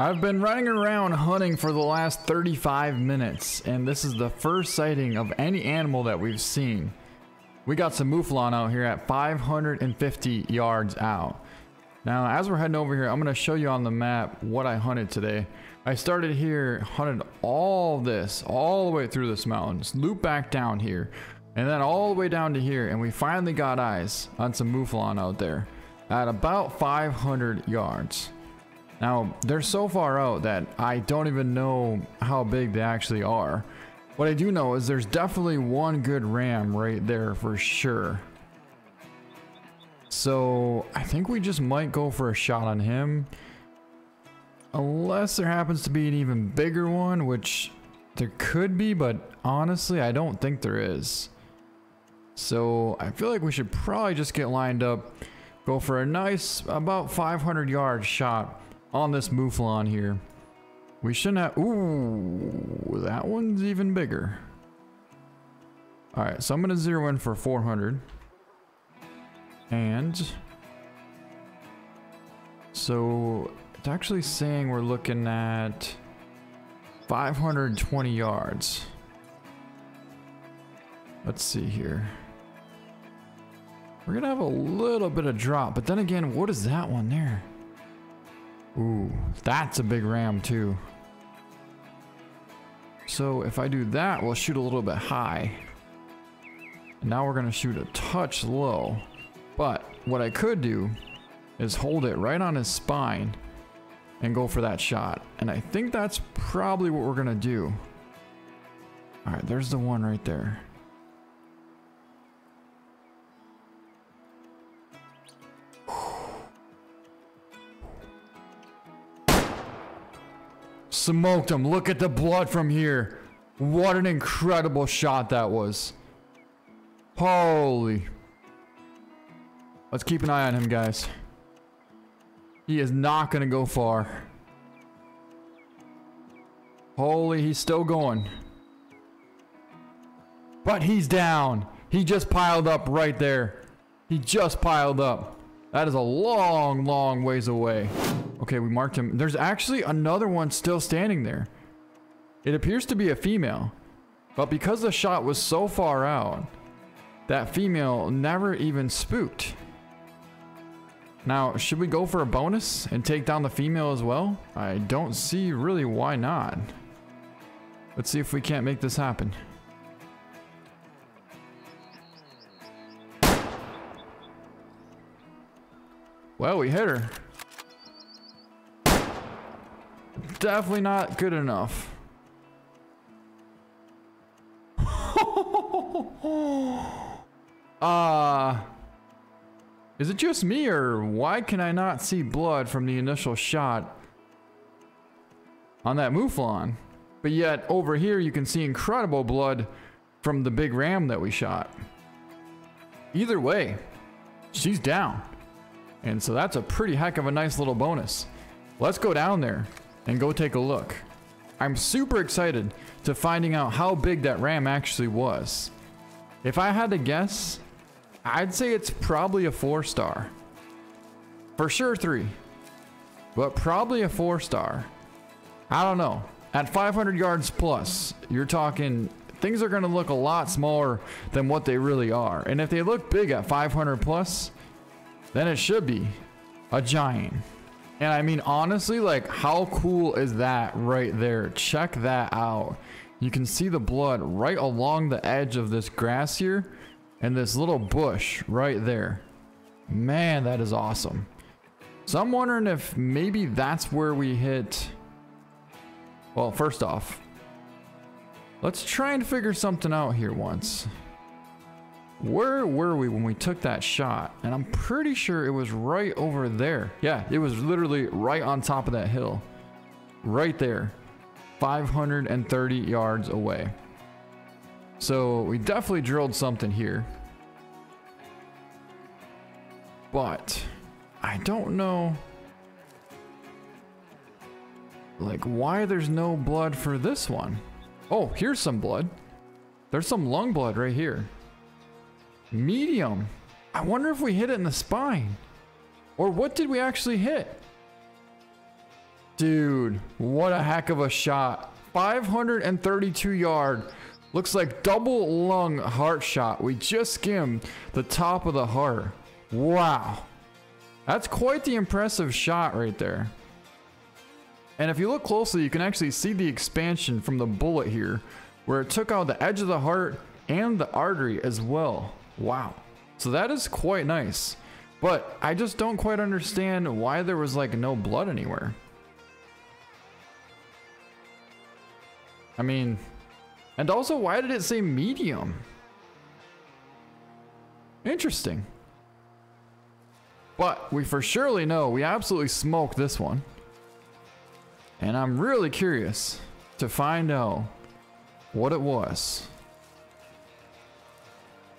I've been running around hunting for the last 35 minutes, and this is the first sighting of any animal that we've seen. We got some mouflon out here at 550 yards out. Now, as we're heading over here, I'm going to show you on the map what I hunted today. I started here, hunted all this, all the way through this mountains, loop back down here, and then all the way down to here, and we finally got eyes on some mouflon out there at about 500 yards. Now, they're so far out that I don't even know how big they actually are. What I do know is there's definitely one good ram right there for sure. So I think we just might go for a shot on him. Unless there happens to be an even bigger one, which there could be, but honestly, I don't think there is. So I feel like we should probably just get lined up, go for a nice, about 500 yard shot on this mouflon here. We shouldn't have, ooh, that one's even bigger. All right, so I'm gonna zero in for 400. And so it's actually saying we're looking at 520 yards. Let's see here. We're gonna have a little bit of drop, but then again, what is that one there? Ooh, that's a big ram too. So if I do that, we'll shoot a little bit high. Now we're gonna shoot a touch low. But what I could do is hold it right on his spine and go for that shot. And I think that's probably what we're gonna do. All right, there's the one right there. Smoked him. Look at the blood from here. What an incredible shot that was. Holy. Let's keep an eye on him, guys. He is not going to go far. Holy, he's still going. But he's down. He just piled up right there. He just piled up. That is a long, long ways away. Okay, we marked him. There's actually another one still standing there. It appears to be a female. But because the shot was so far out, that female never even spooked. Now, should we go for a bonus and take down the female as well? I don't see really why not. Let's see if we can't make this happen. Well, we hit her. Definitely not good enough. Uh, is it just me or why can I not see blood from the initial shot on that Mouflon? But yet over here you can see incredible blood from the big ram that we shot. Either way, she's down. And so that's a pretty heck of a nice little bonus. Let's go down there and go take a look. I'm super excited to finding out how big that ram actually was. If I had to guess, I'd say it's probably a four star. For sure three, but probably a four star. I don't know. At 500 yards plus, you're talking things are going to look a lot smaller than what they really are. And if they look big at 500 plus, then it should be a giant. And I mean, honestly, like, how cool is that right there? Check that out. You can see the blood right along the edge of this grass here and this little bush right there. Man, that is awesome. So I'm wondering if maybe that's where we hit. Well, first off, let's try and figure something out here once. Where were we when we took that shot? And I'm pretty sure it was right over there. Yeah, it was literally right on top of that hill. Right there. 530 yards away. So we definitely drilled something here. But I don't know like why there's no blood for this one. Oh, here's some blood. There's some lung blood right here. Medium. I wonder if we hit it in the spine. Or what did we actually hit? Dude, what a heck of a shot. 532 yard. Looks like double lung heart shot. We just skimmed the top of the heart. Wow. That's quite the impressive shot right there. And if you look closely, you can actually see the expansion from the bullet here, where it took out the edge of the heart and the artery as well. Wow. So that is quite nice. But I just don't quite understand why there was like no blood anywhere. I mean, and also why did it say medium? Interesting. But we for surely know we absolutely smoked this one. And I'm really curious to find out what it was.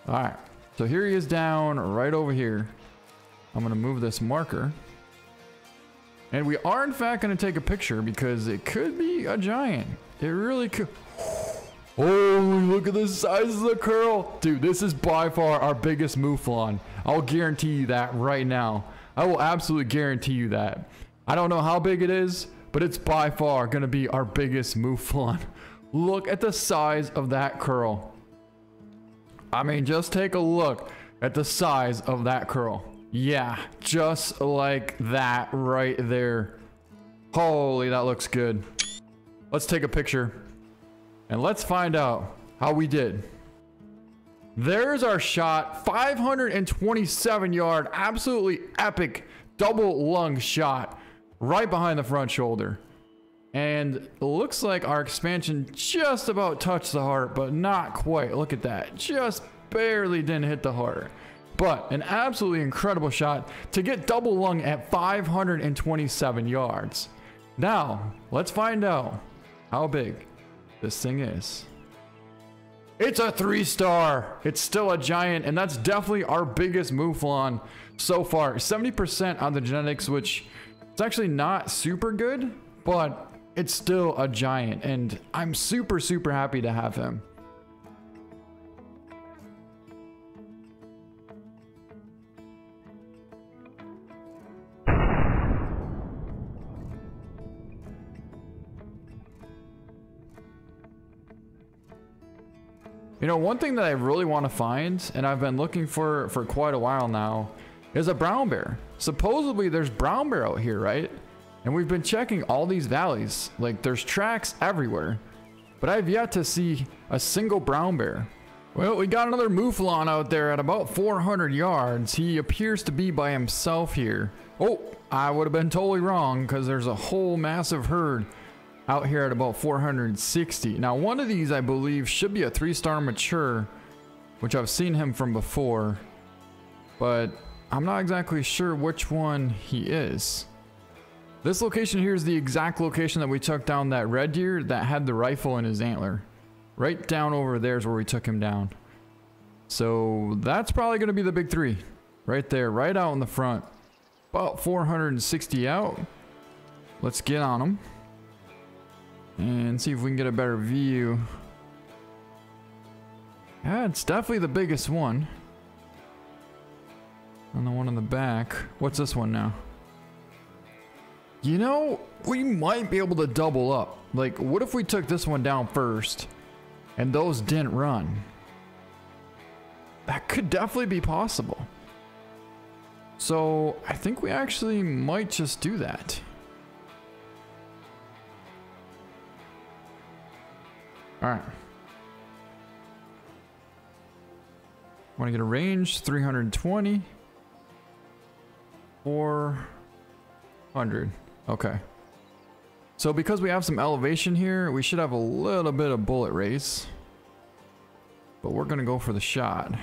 Alright, so here he is down right over here. I'm going to move this marker. And we are in fact going to take a picture because it could be a giant. It really could. Holy, look at the size of the curl. Dude, this is by far our biggest mouflon. I'll guarantee you that right now. I will absolutely guarantee you that. I don't know how big it is, but it's by far going to be our biggest mouflon. Look at the size of that curl. I mean, just take a look at the size of that curl. Yeah, just like that right there. Holy, that looks good. Let's take a picture and let's find out how we did. There's our shot, 527 yard, absolutely epic double lung shot right behind the front shoulder. And looks like our expansion just about touched the heart, but not quite. Look at that. Just barely didn't hit the heart. But an absolutely incredible shot to get double lung at 527 yards. Now, let's find out how big this thing is. It's a three star. It's still a giant, and that's definitely our biggest Mouflon so far. 70% on the genetics, which it's actually not super good, but it's still a giant, and I'm super, super happy to have him. You know, one thing that I really want to find, and I've been looking for for quite a while now, is a brown bear. Supposedly there's brown bear out here, right? And we've been checking all these valleys. Like there's tracks everywhere. But I've yet to see a single brown bear. Well, we got another Mouflon out there at about 400 yards. He appears to be by himself here. Oh, I would have been totally wrong because there's a whole massive herd out here at about 460. Now, one of these, I believe, should be a three-star mature, which I've seen him from before, but I'm not exactly sure which one he is. This location here is the exact location that we took down that red deer that had the rifle in his antler. Right down over there is where we took him down. So that's probably going to be the big three. Right there, right out in the front. About 460 out. Let's get on them. And see if we can get a better view. Yeah, it's definitely the biggest one. And the one in the back. What's this one now? You know, we might be able to double up. Like, what if we took this one down first and those didn't run? That could definitely be possible. So, I think we actually might just do that. Alright. Want to get a range, 320. 400. Okay. So because we have some elevation here, we should have a little bit of bullet race. But we're going to go for the shot.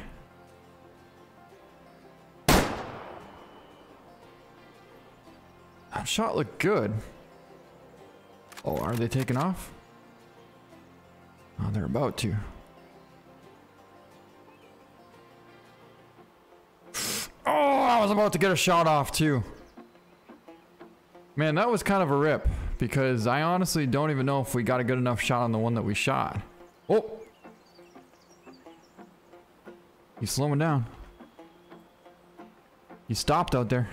That shot looked good. Oh, are they taking off? Oh, they're about to. Oh, I was about to get a shot off too. Man, that was kind of a rip because I honestly don't even know if we got a good enough shot on the one that we shot. Oh! He's slowing down. He stopped out there.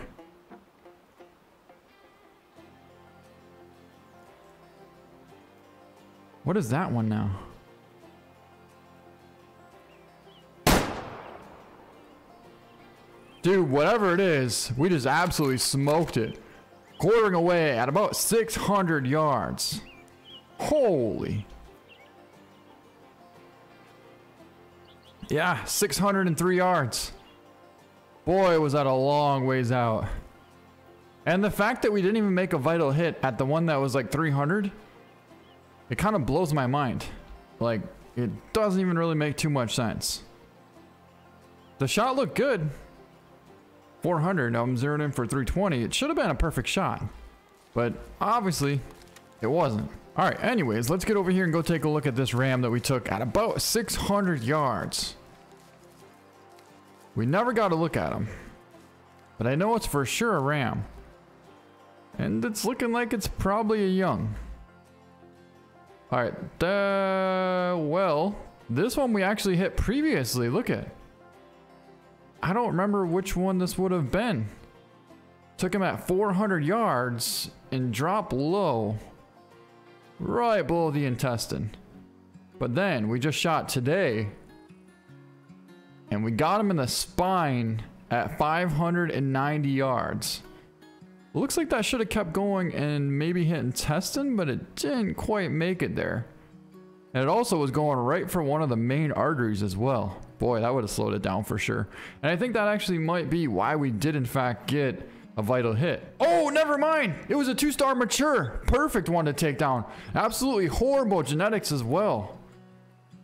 What is that one now? Dude, whatever it is, we just absolutely smoked it. Quartering away at about 600 yards. Holy. Yeah, 603 yards. Boy, was that a long ways out. And the fact that we didn't even make a vital hit at the one that was like 300, it kind of blows my mind. Like, it doesn't even really make too much sense. The shot looked good. 400, Now I'm zeroed in for 320. It should have been a perfect shot. But obviously, it wasn't. All right, anyways, let's get over here and go take a look at this ram that we took at about 600 yards. We never got to look at him. But I know it's for sure a ram. And it's looking like it's probably a young. Alright, uh, well, this one we actually hit previously. Look at I don't remember which one this would have been. Took him at 400 yards and dropped low. Right below the intestine. But then we just shot today. And we got him in the spine at 590 yards. Looks like that should have kept going and maybe hit intestine, but it didn't quite make it there. And it also was going right for one of the main arteries as well. Boy, that would have slowed it down for sure. And I think that actually might be why we did in fact get a vital hit. Oh, never mind. It was a two-star mature. Perfect one to take down. Absolutely horrible genetics as well.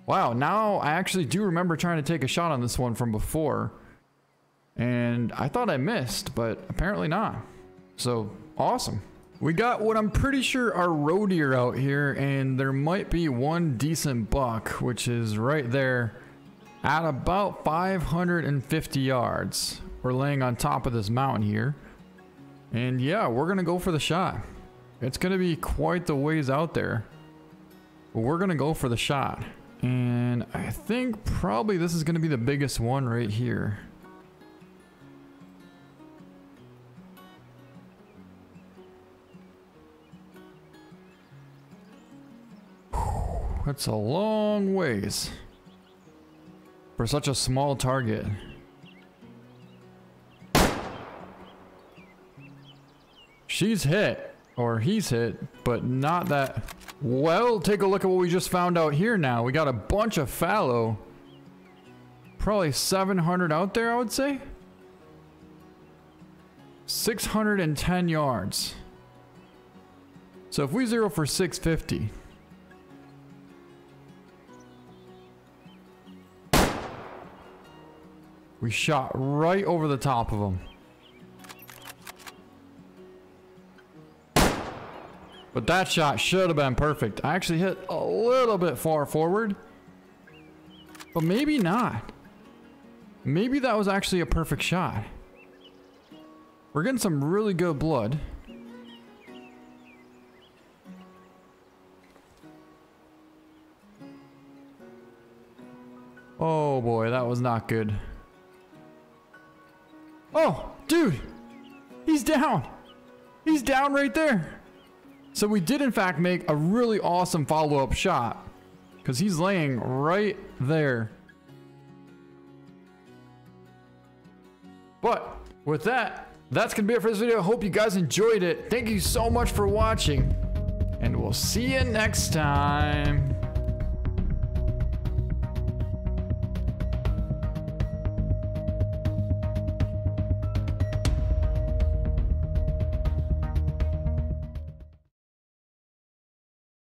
Wow, now I actually do remember trying to take a shot on this one from before. And I thought I missed, but apparently not. So, awesome. We got what I'm pretty sure are roe deer out here, and there might be one decent buck, which is right there at about 550 yards. We're laying on top of this mountain here. And yeah, we're going to go for the shot. It's going to be quite the ways out there. But we're going to go for the shot. And I think probably this is going to be the biggest one right here. That's a long ways for such a small target. She's hit, or he's hit, but not that. Well, take a look at what we just found out here now. We got a bunch of fallow. Probably 700 out there, I would say. 610 yards. So if we zero for 650, We shot right over the top of him. But that shot should have been perfect. I actually hit a little bit far forward. But maybe not. Maybe that was actually a perfect shot. We're getting some really good blood. Oh boy, that was not good. Down. He's down right there. So we did in fact make a really awesome follow-up shot. Because he's laying right there. But with that, that's going to be it for this video. I hope you guys enjoyed it. Thank you so much for watching. And we'll see you next time.